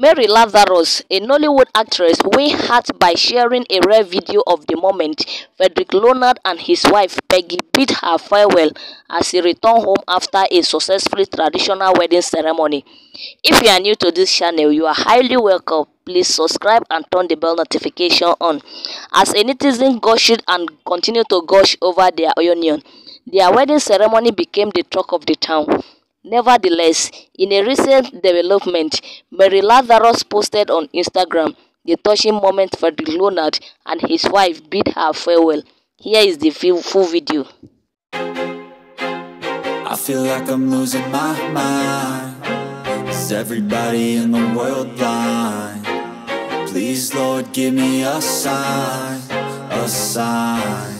Mary Lazarus, a Nollywood actress, wey hurt by sharing a rare video of the moment Frederick Leonard and his wife Peggy bid her farewell as he returned home after a successful traditional wedding ceremony. If you are new to this channel, you are highly welcome. Please subscribe and turn the bell notification on. As a netizen gushed and continued to gush over their union, their wedding ceremony became the talk of the town. Nevertheless, in a recent development, Mary Lazarus posted on Instagram the touching moment Frederick Leonard and his wife bid her farewell. Here is the full video. I feel like I'm losing my mind Is everybody in the world blind? Please, Lord, give me a sign A sign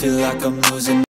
feel like I'm losing